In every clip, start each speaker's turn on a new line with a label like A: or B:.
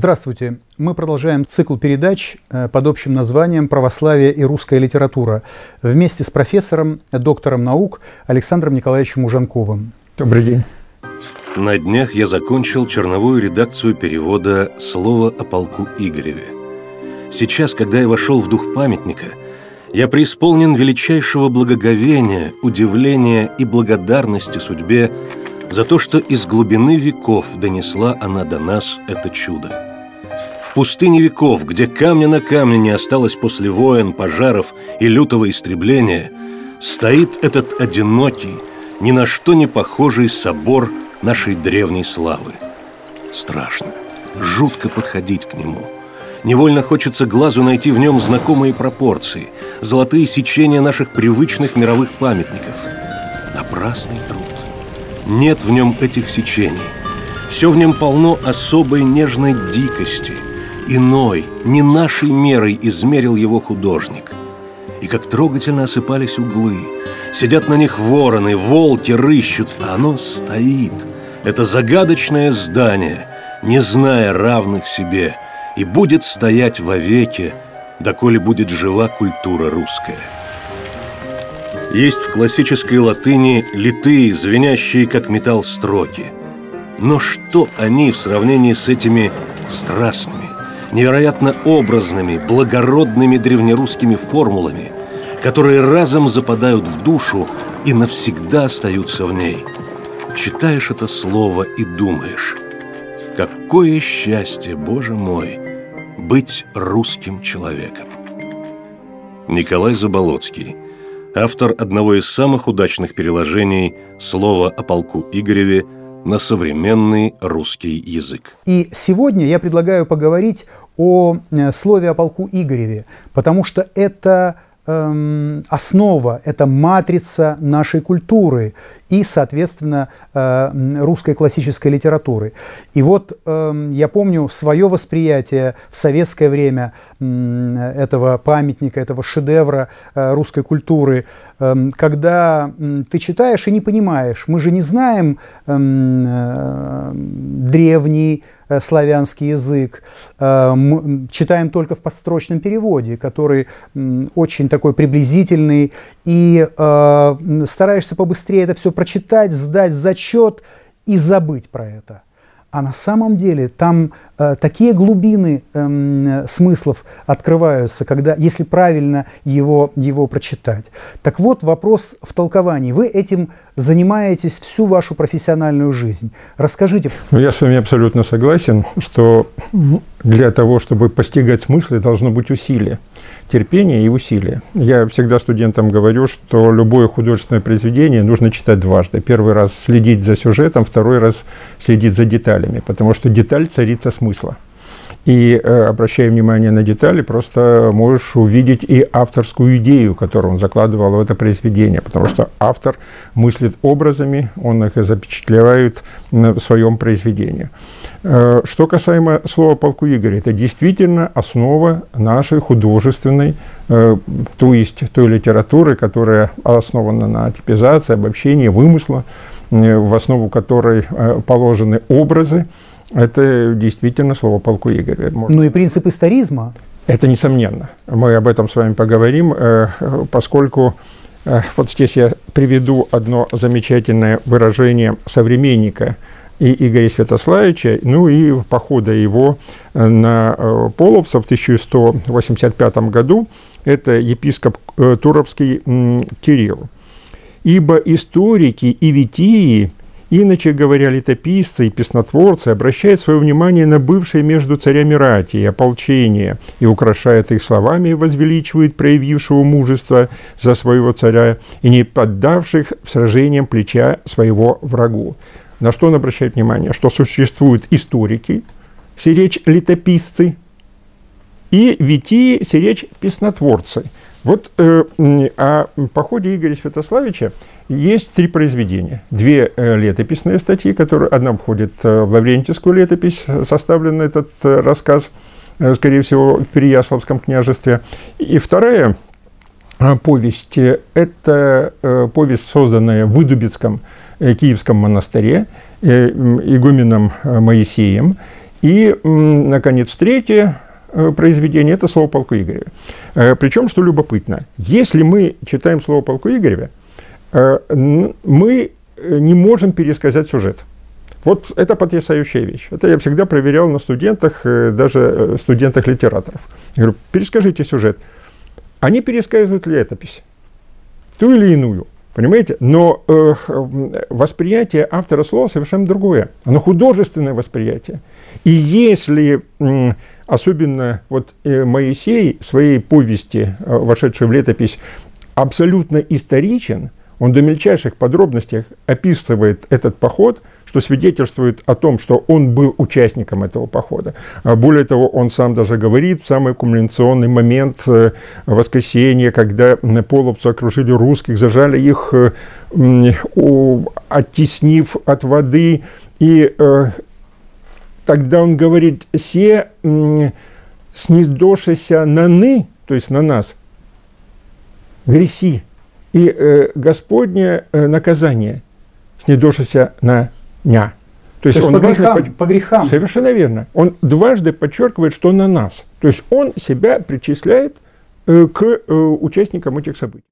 A: Здравствуйте. Мы продолжаем цикл передач э, под общим названием «Православие и русская литература» вместе с профессором, доктором наук Александром Николаевичем Ужанковым.
B: Добрый день.
C: На днях я закончил черновую редакцию перевода «Слово о полку Игореве». Сейчас, когда я вошел в дух памятника, я преисполнен величайшего благоговения, удивления и благодарности судьбе за то, что из глубины веков донесла она до нас это чудо. В пустыне веков, где камня на камне не осталось после войн, пожаров и лютого истребления, стоит этот одинокий, ни на что не похожий собор нашей древней славы. Страшно, жутко подходить к нему. Невольно хочется глазу найти в нем знакомые пропорции, золотые сечения наших привычных мировых памятников. Напрасный труд. Нет в нем этих сечений. Все в нем полно особой нежной дикости. Иной, не нашей мерой измерил его художник. И как трогательно осыпались углы. Сидят на них вороны, волки рыщут, а оно стоит. Это загадочное здание, не зная равных себе, и будет стоять вовеки, доколе будет жива культура русская. Есть в классической латыни литые, звенящие как металл строки. Но что они в сравнении с этими страстными, невероятно образными, благородными древнерусскими формулами, которые разом западают в душу и навсегда остаются в ней? Читаешь это слово и думаешь, какое счастье, Боже мой, быть русским человеком. Николай Заболоцкий – автор одного из самых удачных переложений слова о полку Игореве на современный русский язык.
A: И сегодня я предлагаю поговорить о э, слове о полку Игореве, потому что это Эм, основа, это матрица нашей культуры и, соответственно, э, русской классической литературы. И вот эм, я помню свое восприятие в советское время этого памятника, этого шедевра э, русской культуры, эм, когда ты читаешь и не понимаешь, мы же не знаем э, древний славянский язык. Читаем только в подстрочном переводе, который очень такой приблизительный, и стараешься побыстрее это все прочитать, сдать зачет и забыть про это. А на самом деле там э, такие глубины э, смыслов открываются, когда, если правильно его, его прочитать. Так вот, вопрос в толковании. Вы этим занимаетесь всю вашу профессиональную жизнь. Расскажите.
B: Ну, я с вами абсолютно согласен, что для того, чтобы постигать смыслы, должно быть усилие терпение и усилие. Я всегда студентам говорю, что любое художественное произведение нужно читать дважды. Первый раз следить за сюжетом, второй раз следить за деталями, потому что деталь царица смысла. И э, обращая внимание на детали, просто можешь увидеть и авторскую идею, которую он закладывал в это произведение, потому что автор мыслит образами, он их запечатлевает в своем произведении. Э, что касаемо слова полку Игоря, это действительно основа нашей художественной, э, то есть той литературы, которая основана на типизации, обобщении, вымысла, в основу которой положены образы, это действительно слово полку Игоря.
A: Ну и принцип историзма.
B: Это несомненно. Мы об этом с вами поговорим, поскольку вот здесь я приведу одно замечательное выражение современника – и Игоря Святославича, ну и похода его э, на э, Половцев в 1185 году, это епископ э, Туровский Кирилл. «Ибо историки и витии, иначе говоря, летописцы и песнотворцы, обращают свое внимание на бывшее между царями рати и ополчение, и украшает их словами, возвеличивает проявившего мужество за своего царя и не поддавших сражениям плеча своего врагу». На что он обращает внимание? Что существуют историки, сиречь летописцы, и витии, сиречь песнотворцы. Вот э, о походе Игоря Святославича есть три произведения. Две э, летописные статьи, которые одна входит э, в Лаврентьевскую летопись, составлен этот э, рассказ, э, скорее всего, в Переяславском княжестве. И вторая э, повесть – это э, повесть, созданная в Выдубицком Э, Киевском монастыре э, игуменом э, Моисеем. И, наконец, третье э, произведение – это слово полку Игореве. Э, Причем, что любопытно, если мы читаем слово полку Игореве, э, мы не можем пересказать сюжет. Вот это потрясающая вещь. Это я всегда проверял на студентах, даже студентах-литераторов. Я говорю, перескажите сюжет. Они пересказывают летопись, ту или иную. Понимаете? Но э, восприятие автора слова совершенно другое. Оно художественное восприятие. И если, э, особенно вот э, Моисей своей повести, э, вошедшей в летопись, абсолютно историчен, он до мельчайших подробностей описывает этот поход, что свидетельствует о том, что он был участником этого похода. А более того, он сам даже говорит в самый кульминационный момент э, воскресенья, когда половцы окружили русских, зажали их, оттеснив от воды, и тогда он говорит, «Се сниздошися на ны», то есть на нас, греси, и э, Господне э, наказание снедошися на ня.
A: То есть, То есть он по, дважды, грехам, по грехам.
B: Совершенно верно. Он дважды подчеркивает, что на нас. То есть он себя причисляет э, к э, участникам этих событий.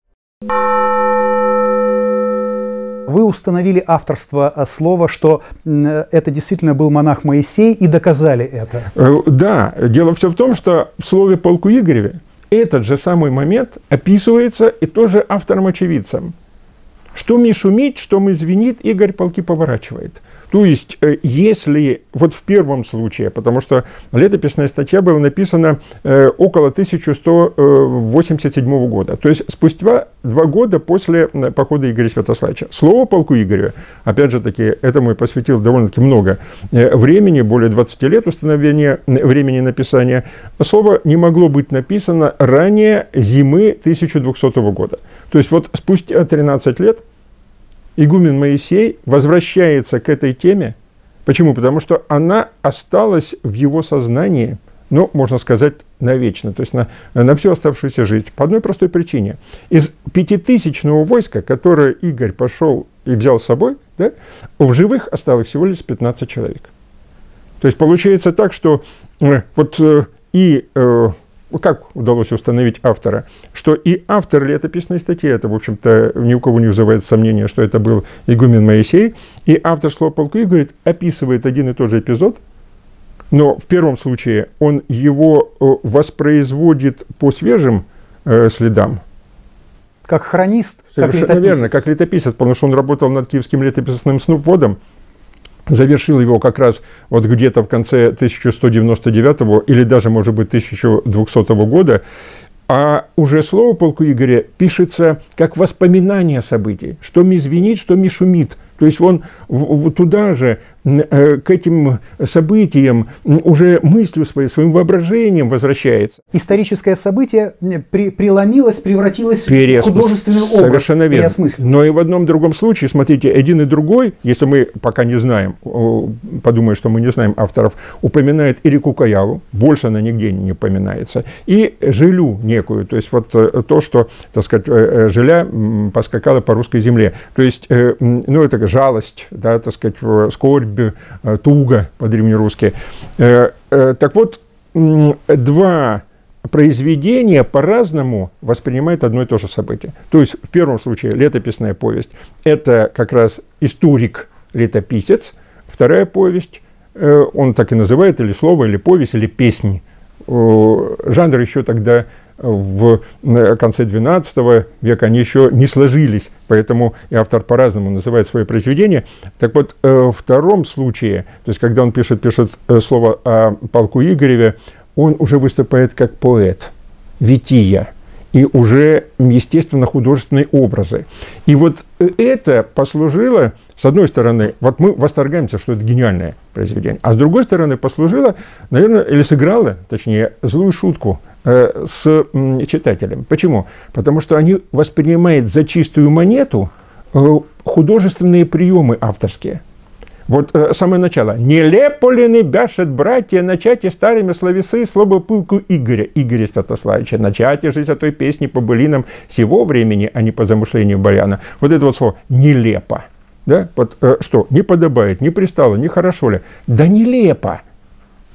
A: Вы установили авторство э, слова, что э, это действительно был монах Моисей, и доказали это.
B: Э, да, дело все в том, что в слове полку Игореве этот же самый момент описывается и тоже автором-очевидцем. Что мне шумит, что мы звенит, Игорь полки поворачивает. То есть, э, если вот в первом случае, потому что летописная статья была написана э, около 1187 года, то есть спустя два года после похода Игоря Святославича. Слово полку Игоря, опять же таки, этому я посвятил довольно-таки много э, времени, более 20 лет установления времени написания. Слово не могло быть написано ранее зимы 1200 года. То есть вот спустя 13 лет игумен Моисей возвращается к этой теме. Почему? Потому что она осталась в его сознании, ну, можно сказать, навечно, то есть на, на всю оставшуюся жизнь. По одной простой причине. Из пятитысячного войска, которое Игорь пошел и взял с собой, да, в живых осталось всего лишь 15 человек. То есть получается так, что э, вот э, и э, как удалось установить автора, что и автор летописной статьи, это, в общем-то, ни у кого не вызывает сомнения, что это был игумен Моисей, и автор слова полку говорит, описывает один и тот же эпизод, но в первом случае он его э, воспроизводит по свежим э, следам.
A: Как хронист,
B: Совершенно как летописец. верно, как летописец, потому что он работал над киевским летописным снупводом, завершил его как раз вот где-то в конце 1199 или даже, может быть, 1200 года. А уже слово полку Игоря пишется как воспоминание событий, что ми звенит, что ми шумит – то есть он туда же, э, к этим событиям, уже мыслью своей, своим воображением возвращается.
A: Историческое событие при, преломилось, превратилось Переосмыс... в художественный образ.
B: Совершенно верно. Но и в одном другом случае, смотрите, один и другой, если мы пока не знаем, подумаю, что мы не знаем авторов, упоминает и реку Каялу, больше она нигде не упоминается, и Жилю некую, то есть вот э, то, что, так сказать, э, Жиля поскакала по русской земле. То есть, ну, это жалость, да, так сказать, скорбь, э, туга по-древнерусски. Э, э, так вот, два произведения по-разному воспринимают одно и то же событие. То есть, в первом случае, летописная повесть – это как раз историк-летописец. Вторая повесть, он так и называет, или слово, или повесть, или песни. Жанр еще тогда в конце XII века, они еще не сложились, поэтому и автор по-разному называет свои произведения. Так вот, э, в втором случае, то есть когда он пишет, пишет э, слово о полку Игореве, он уже выступает как поэт, вития, и уже, естественно, художественные образы. И вот это послужило, с одной стороны, вот мы восторгаемся, что это гениальное произведение, а с другой стороны, послужило, наверное, или сыграло, точнее, злую шутку Э, с читателем. Почему? Потому что они воспринимают за чистую монету э, художественные приемы авторские. Вот э, самое начало. «Не леполины бяшет братья, начати старыми словесы слабо пылку Игоря, Игоря Святославича, начати жизнь той песни по былинам сего времени, а не по замышлению Баряна». Вот это вот слово «нелепо». Да? Вот, э, что? Не подобает, не пристало, не хорошо ли? Да нелепо.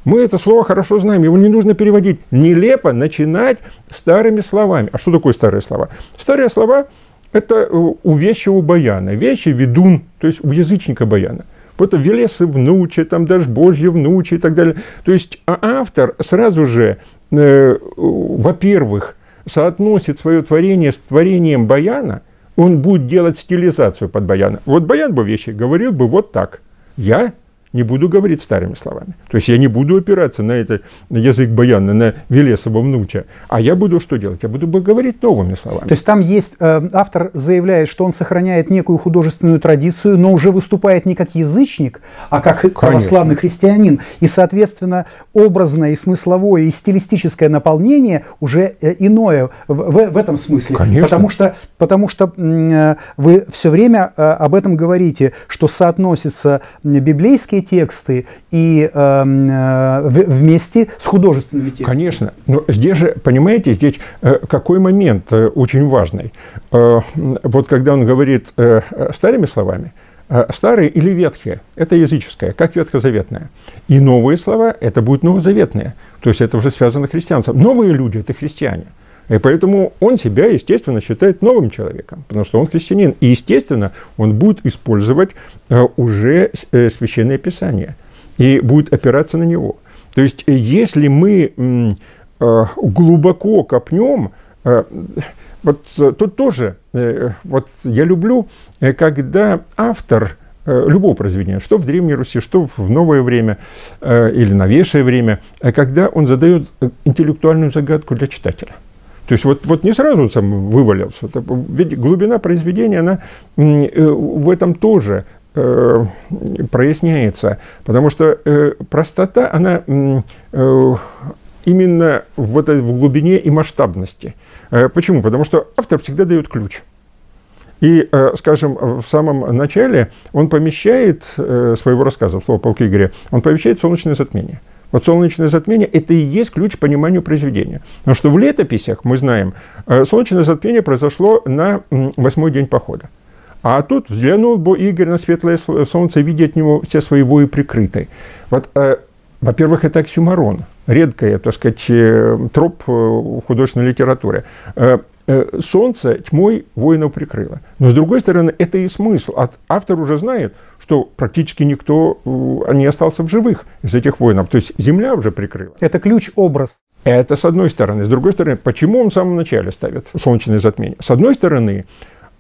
B: Мы это слово хорошо знаем, его не нужно переводить. Нелепо начинать старыми словами. А что такое старые слова? Старые слова – это э, у вещего баяна. Вещи – ведун, то есть у язычника баяна. Вот Велесы внучи, там даже Божьи внучи и так далее. То есть а автор сразу же, э, во-первых, соотносит свое творение с творением баяна, он будет делать стилизацию под баяна. Вот баян бы вещи говорил бы вот так. Я не буду говорить старыми словами. То есть я не буду опираться на этот язык баяна, на Велесова внуча, а я буду что делать? Я буду говорить новыми словами.
A: То есть там есть, э, автор заявляет, что он сохраняет некую художественную традицию, но уже выступает не как язычник, а как Конечно. православный христианин. И, соответственно, образное и смысловое и стилистическое наполнение уже э, иное в, в, в этом смысле.
B: Конечно.
A: Потому что, потому что э, вы все время э, об этом говорите, что соотносятся библейские тексты и эм, э, вместе с художественными текстами.
B: Конечно. Но здесь же, понимаете, здесь э, какой момент э, очень важный. Э, вот когда он говорит старыми словами, старые или ветхие – это языческое, как ветхозаветное. И новые слова – это будут новозаветные. То есть это уже связано с христианством. Новые люди – это христиане – и поэтому он себя, естественно, считает новым человеком, потому что он христианин. И, естественно, он будет использовать э, уже э, священное писание и будет опираться на него. То есть, если мы э, глубоко копнем, вот тут тоже, вот я люблю, когда автор любого произведения, что в Древней Руси, что в новое время или новейшее время, когда он задает интеллектуальную загадку для читателя. То есть вот, вот не сразу сам вывалился. Ведь глубина произведения, она э, в этом тоже э, проясняется. Потому что э, простота, она э, именно в этой в глубине и масштабности. Э, почему? Потому что автор всегда дает ключ. И, э, скажем, в самом начале он помещает своего рассказа, слово полки Игоря, он помещает солнечное затмение – вот солнечное затмение – это и есть ключ к пониманию произведения. Потому что в летописях, мы знаем, э, солнечное затмение произошло на восьмой день похода. А тут взглянул бы Игорь на светлое солнце, видя от него все свои вои прикрытой. Вот, э, во-первых, это оксюмарон, редкая, так сказать, э, троп художественной литературе. Э, солнце тьмой воинов прикрыло. Но с другой стороны, это и смысл. Автор уже знает, что практически никто э, не остался в живых из этих воинов. То есть земля уже прикрыла.
A: Это ключ-образ.
B: Это с одной стороны. С другой стороны, почему он в самом начале ставит солнечное затмение? С одной стороны,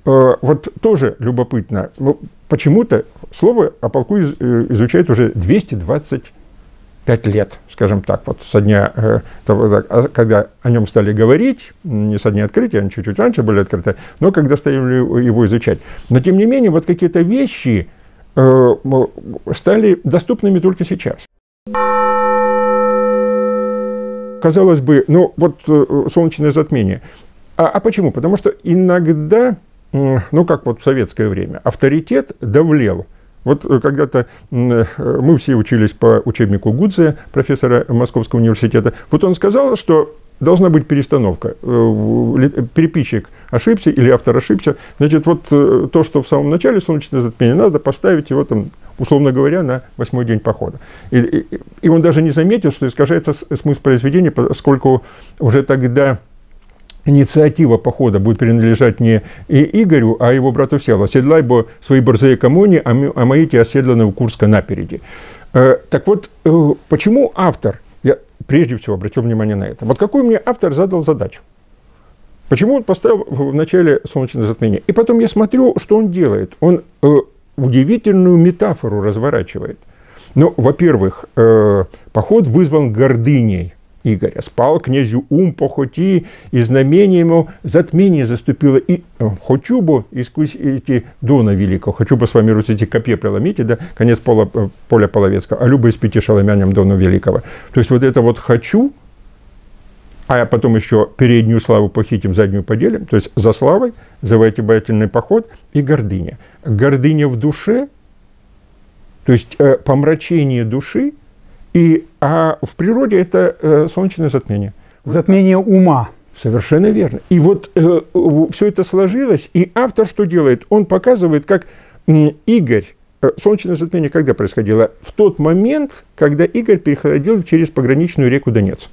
B: э, вот тоже любопытно, ну, почему-то слово о полку изучает уже 220 пять лет, скажем так, вот со дня, э, э а, когда о нем стали говорить, не со дня открытия, они чуть-чуть раньше были открыты, но когда стали его изучать. Но тем не менее, вот какие-то вещи э, стали доступными только сейчас. Казалось бы, ну вот э, солнечное затмение. А, а почему? Потому что иногда, ну как вот в советское время, авторитет давлел вот э, когда-то мы все учились по учебнику Гудзе, профессора Московского университета. Вот он сказал, что должна быть перестановка. Э, переписчик ошибся или автор ошибся. Значит, вот э, то, что в самом начале солнечное затмение, надо поставить его там, условно говоря, на восьмой день похода. И, и, и он даже не заметил, что искажается смысл произведения, поскольку уже тогда инициатива похода будет принадлежать не и Игорю, а его брату Села. Седлай бы свои борзые коммуни, а, а мои те оседланы у Курска напереди. Э, так вот, почему автор я прежде всего обратил внимание на это. Вот какой мне автор задал задачу? Почему он поставил в начале солнечное затмение? И потом я смотрю, что он делает. Он э, удивительную метафору разворачивает. Ну, во-первых, э, поход вызван гордыней. Игоря. Спал князю ум похоті, і знамення ему затмение заступило. И э, хочу бы искусите Дона Великого, хочу бы с вами русите копье преломите, да, конец поля, э, поля Половецкого, а любо испите шаломяням Дона Великого. То есть вот это вот хочу, а потом еще переднюю славу похитим, заднюю поделим, то есть за славой, за завоевательный поход и гордыня. Гордыня в душе, то есть э, помрачение души – и, а в природе это э, солнечное затмение.
A: Затмение ума.
B: Совершенно верно. И вот э, все это сложилось, и автор что делает? Он показывает, как э, Игорь э, солнечное затмение когда происходило? В тот момент, когда Игорь переходил через пограничную реку Донец.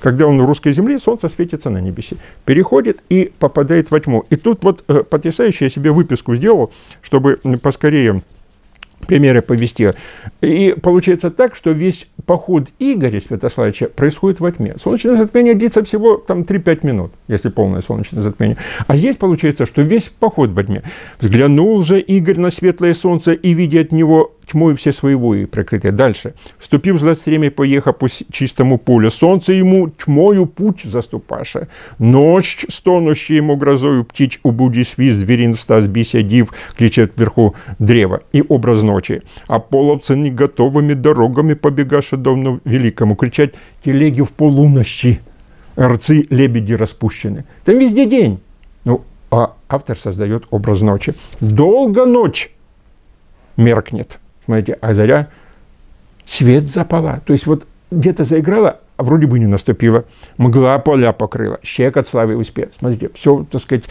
B: Когда он в русской земле, солнце светится на небесе. Переходит и попадает во тьму. И тут вот э, потрясающе я себе выписку сделал, чтобы поскорее примеры повести. И получается так, что весь поход Игоря Святославича происходит во тьме. Солнечное затмение длится всего там 3-5 минут, если полное солнечное затмение. А здесь получается, что весь поход во тьме. Взглянул же Игорь на светлое солнце и, видя от него тьмою все свои вои прикрытые. Дальше. Вступив в злостремя, поехав по чистому полю, солнце ему тьмою путь заступаша. Ночь, стонущая ему грозою птич, убуди свист, зверин встаз, бися див, кличет вверху древа. И образ ночи. А половцы не готовыми дорогами побегаша домну великому, кричать телеги в полунощи. Рцы лебеди распущены. Там везде день. Ну, а автор создает образ ночи. Долго ночь меркнет. Смотрите, а заря свет запала. То есть вот где-то заиграла, а вроде бы не наступила. Мгла поля покрыла, щекот славы успех. Смотрите, все, так сказать,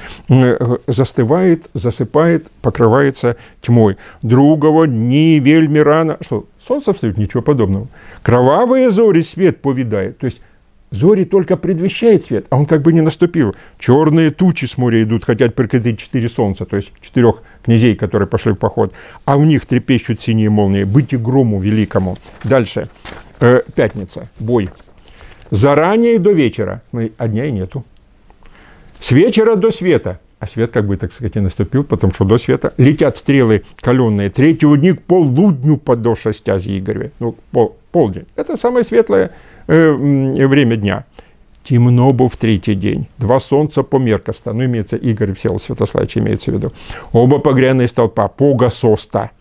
B: застывает, засыпает, покрывается тьмой. Другого дни вельми рано. Что, солнце встает? Ничего подобного. Кровавые зори свет повидает. То есть Зори только предвещает свет, а он как бы не наступил. Черные тучи с моря идут, хотят прикрыть четыре солнца, то есть четырех князей, которые пошли в поход. А у них трепещут синие молнии. Быть и грому великому. Дальше. Э, пятница. Бой. Заранее до вечера. Ну, а дня и нету. С вечера до света. А свет, как бы, так сказать, и наступил, потому что до света летят стрелы каленные. Третьего дня к полудню подоша стязи Игореве. Ну, пол, полдень. Это самое светлое э, время дня. Темно был в третий день. Два солнца померкоста. Ну, имеется Игорь Всеволод Святославич, имеется в виду. Оба погряные столпа, погасоста.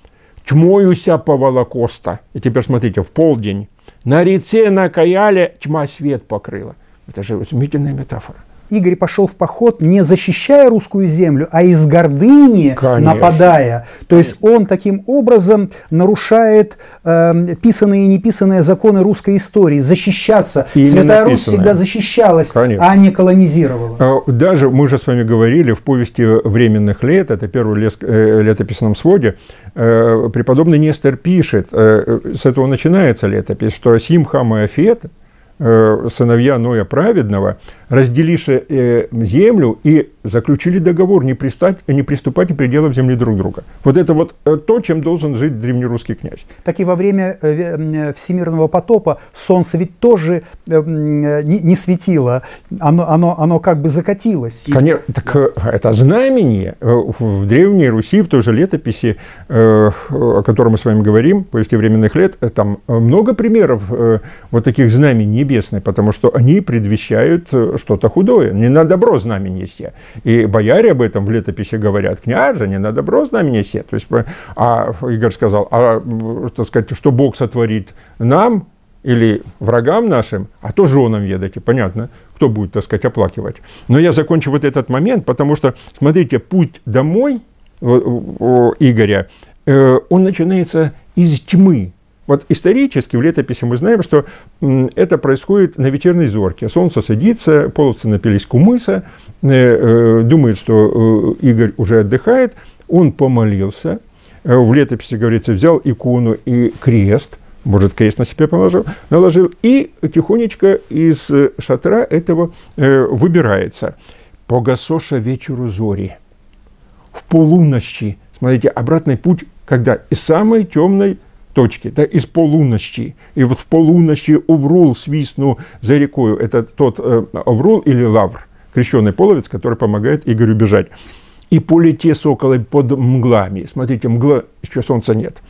B: Тьмоюся поволокоста. И теперь смотрите, в полдень. На реце, на каяле тьма свет покрыла. Это же изумительная метафора.
A: Игорь пошел в поход не защищая русскую землю, а из гордыни Конечно. нападая. То есть он таким образом нарушает э, писанные и неписанные законы русской истории. Защищаться. Именно Святая Русь всегда защищалась, Конечно. а не колонизировала.
B: А, даже мы же с вами говорили в повести временных лет, это первый лес, э, летописном своде, э, преподобный Нестор пишет, э, с этого начинается летопись, что Афет – Э, сыновья Ноя праведного, разделивши э, землю и заключили договор не, пристать, не приступать к пределам земли друг друга. Вот это вот э, то, чем должен жить древнерусский князь.
A: Так и во время всемирного потопа солнце ведь тоже не, светило, оно, оно, оно как бы закатилось.
B: Конечно, так это знамение в Древней Руси, в той же летописи, о которой мы с вами говорим, повести временных лет, там много примеров вот таких знамений небесные, потому что они предвещают э, что-то худое. Не на добро знамение се. И бояре об этом в летописи говорят, княже, не на добро знамение се. То есть, а Игорь сказал, а, что сказать, что Бог сотворит нам, или врагам нашим, а то женам ведайте, понятно, кто будет, так сказать, оплакивать. Но я закончу вот этот момент, потому что, смотрите, путь домой у Игоря, э, он начинается из тьмы, вот исторически в летописи мы знаем, что это происходит на вечерней зорке. Солнце садится, половцы напились кумыса, э, э, думают, что э, Игорь уже отдыхает. Он помолился. В летописи говорится, взял икону и крест, может, крест на себе положил, наложил, и тихонечко из шатра этого выбирается. «Погасоша вечеру зори, в полуночи». Смотрите, обратный путь, когда из самой темной точки, да, из полуночи. И вот в полуночи Уврул свистнул за рекою. Это тот э, Уврул или Лавр, крещенный половец, который помогает Игорю бежать. И полете соколы под мглами. Смотрите, мгла, еще солнца нет.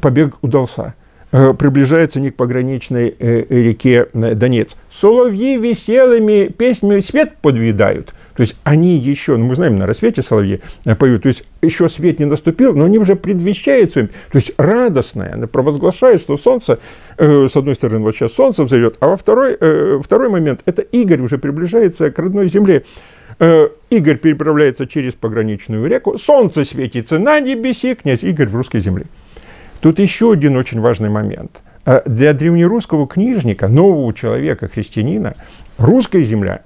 B: Побег удался. Э, приближается не к пограничной э, реке э, Донец. Соловьи веселыми песнями свет подвидают. То есть они еще, ну мы знаем, на рассвете соловьи поют, то есть еще свет не наступил, но они уже предвещают своим, то есть радостное, они провозглашают, что солнце, э, с одной стороны, вот сейчас солнце взойдет, а во второй, э, второй момент, это Игорь уже приближается к родной земле. Э, Игорь переправляется через пограничную реку, солнце светится на небеси, князь Игорь в русской земле. Тут еще один очень важный момент. Э, для древнерусского книжника, нового человека, христианина, русская земля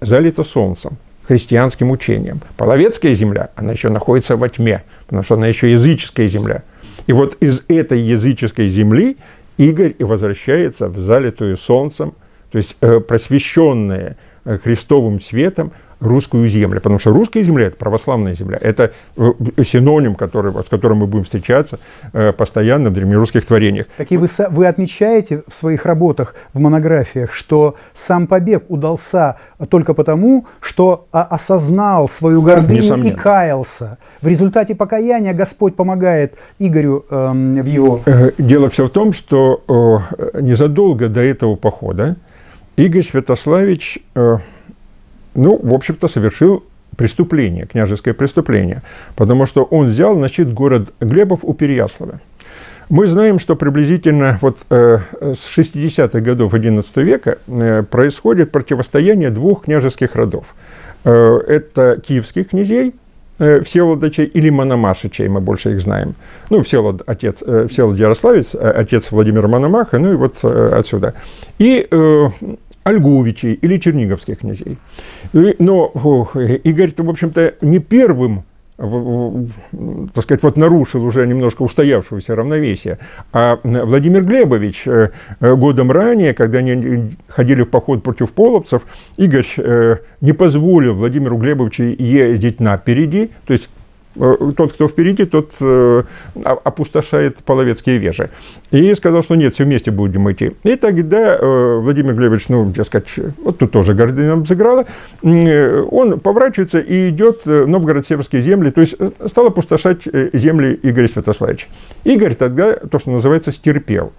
B: залита солнцем, христианским учением. Половецкая земля, она еще находится во тьме, потому что она еще языческая земля. И вот из этой языческой земли Игорь и возвращается в залитую солнцем, то есть э, просвещенное э, Христовым светом русскую землю, потому что русская земля – это православная земля, это э, синоним, который, с которым мы будем встречаться э, постоянно в древнерусских творениях.
A: Так и вы, вы отмечаете в своих работах, в монографиях, что сам побег удался только потому, что осознал свою гордыню Несомненно. и каялся. В результате покаяния Господь помогает Игорю э, в его...
B: Э, дело все в том, что э, незадолго до этого похода Игорь Святославич э, ну, в общем-то, совершил преступление, княжеское преступление, потому что он взял, значит, город Глебов у Переяслава. Мы знаем, что приблизительно вот, э, с 60-х годов XI века э, происходит противостояние двух княжеских родов. Э, это киевских князей, э, Всеволодачей или Мономашичей, мы больше их знаем. Ну, Всеволод, отец, э, Всеволод Ярославец, э, отец Владимира Мономаха, ну и вот отсюда. И Ольговичей или черниговских князей. Но Игорь-то, в общем-то, не первым так сказать, вот нарушил уже немножко устоявшегося равновесие. А Владимир Глебович э, э, годом ранее, когда они ходили в поход против половцев, Игорь э, не позволил Владимиру Глебовичу ездить напереди, то есть тот, кто впереди, тот э, опустошает половецкие вежи. И сказал, что нет, все вместе будем идти. И тогда э, Владимир Глебович, ну, я сказать, вот тут тоже гордыня взыграла, он поворачивается и идет в Новгород-Северские земли, то есть стал опустошать земли Игоря Святославича. Игорь тогда, то, что называется, стерпел.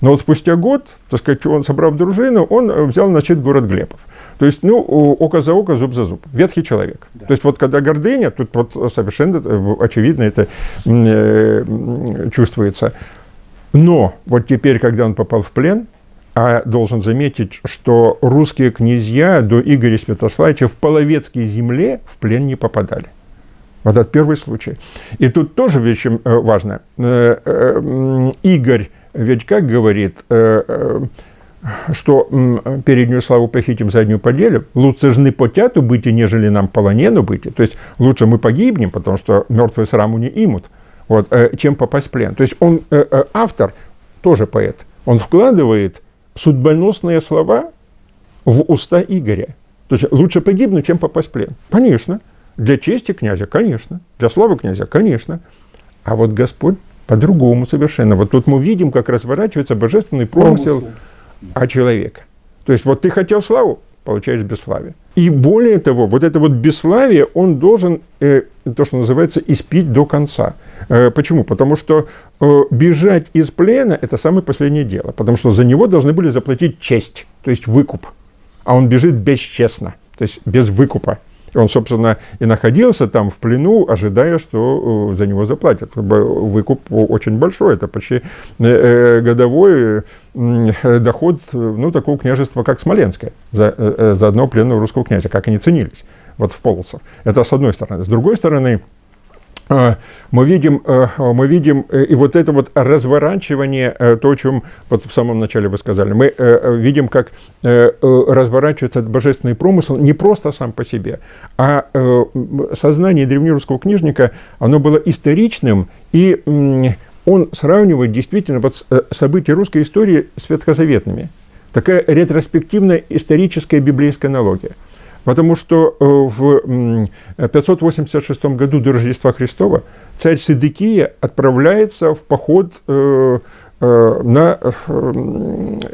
B: Но вот спустя год, так сказать, он, собрав дружину, он взял, значит, город Глебов. То есть, ну, око за око, зуб за зуб. Ветхий человек. Да. То есть, вот когда гордыня, тут вот совершенно э, очевидно это э, чувствуется. Но вот теперь, когда он попал в плен, а должен заметить, что русские князья до Игоря Святославича в Половецкой земле в плен не попадали. Вот этот первый случай. И тут тоже очень э, важно. Игорь, ведь как говорит, что переднюю славу похитим, заднюю поделим, лучше жны потяту быть, нежели нам полонену быть. То есть лучше мы погибнем, потому что мертвые сраму не имут, вот, э, чем попасть в плен. То есть он, э, э, автор, тоже поэт, он вкладывает судьбоносные слова в уста Игоря. То есть лучше погибнуть, чем попасть в плен. Конечно. Для чести князя, конечно. Для славы князя, конечно. А вот Господь по-другому совершенно. Вот тут мы видим, как разворачивается божественный промысел. промысел а человека. То есть вот ты хотел славу, получаешь бесславие. И более того, вот это вот бесславие он должен, э, то, что называется, испить до конца. Э, почему? Потому что э, бежать из плена – это самое последнее дело. Потому что за него должны были заплатить честь, то есть выкуп. А он бежит бесчестно, то есть без выкупа. Он, собственно, и находился там в плену, ожидая, что э, за него заплатят. Выкуп очень большой, это почти э, э, годовой доход ну, такого княжества, как Смоленское, за, за одного пленного русского князя, как они ценились вот в Полоцах. Это с одной стороны. С другой стороны, мы видим, э, мы видим э, и вот это вот разворачивание, э, то, о чем вот в самом начале вы сказали, мы видим, как разворачивается этот божественный промысел не просто сам по себе, а сознание древнерусского книжника, оно было историчным, и он сравнивает действительно вот события русской истории с ветхозаветными. Такая ретроспективная историческая библейская аналогия – Потому что э, в 586 году до Рождества Христова царь Сидыкия отправляется в поход э, э, на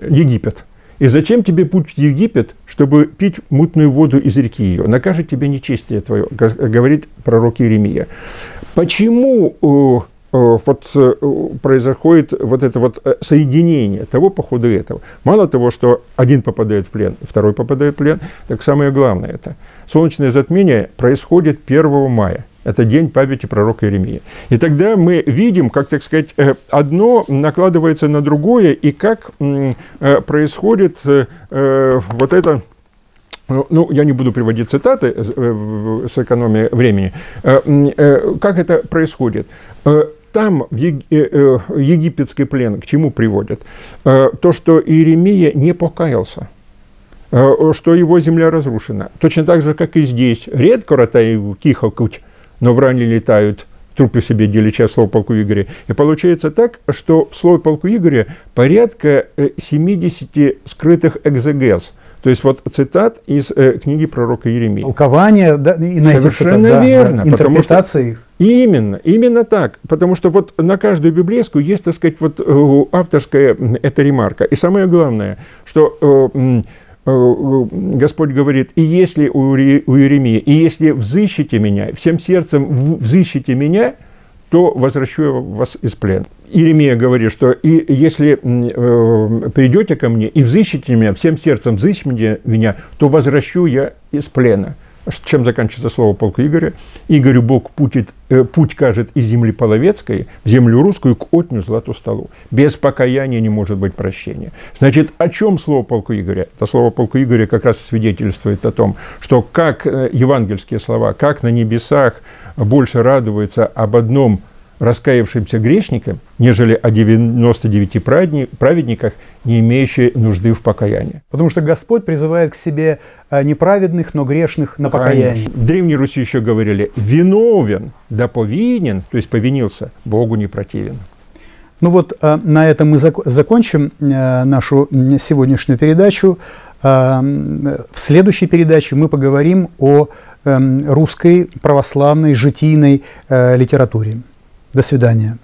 B: Египет. И зачем тебе путь в Египет, чтобы пить мутную воду из реки ее? Накажет тебе нечестие твое, говорит пророк Иеремия. Почему вот э, происходит вот это вот э, соединение того по ходу этого. Мало того, что один попадает в плен, второй попадает в плен, так самое главное это. Солнечное затмение происходит 1 мая. Это день памяти пророка Иеремии. И тогда мы видим, как, так сказать, одно накладывается на другое, и как происходит вот это ну, я не буду приводить цитаты с экономией времени. Как это происходит? Там в э, э, египетский плен к чему приводит? Э, то, что Иеремия не покаялся что его земля разрушена. Точно так же, как и здесь. Редко ротаю тихо куть, но в ране летают трупе себе делича слово полку Игоря. И получается так, что в слове полку Игоря порядка 70 э, скрытых экзегез. То есть вот цитат из э, книги пророка Еремии.
A: Толкование да, и на
B: Совершенно цитат, верно.
A: Да, интерпретации.
B: Потому что, именно, именно так. Потому что вот на каждую библейскую есть, так сказать, вот э, авторская эта ремарка. И самое главное, что э, Господь говорит, и если у Иеремии, и если взыщите меня, всем сердцем взыщите меня, то возвращу вас из плена. Иеремия говорит, что и если э, придете ко мне и взыщите меня, всем сердцем взыщите меня, то возвращу я из плена. Чем заканчивается слово полку Игоря? Игорю Бог путит, э, путь кажет из земли половецкой в землю русскую к отню злату столу. Без покаяния не может быть прощения. Значит, о чем слово полку Игоря? Это слово полку Игоря как раз свидетельствует о том, что как э, евангельские слова, как на небесах больше радуется об одном раскаявшимся грешникам, нежели о 99 праведниках, не имеющие нужды в покаянии.
A: Потому что Господь призывает к себе э, неправедных, но грешных на покаяние.
B: В Древней Руси еще говорили, виновен, да повинен, то есть повинился, Богу не противен.
A: Ну вот э, на этом мы закончим э, нашу сегодняшнюю передачу. В следующей передаче мы поговорим о эм, русской православной житийной литературе. До свидания.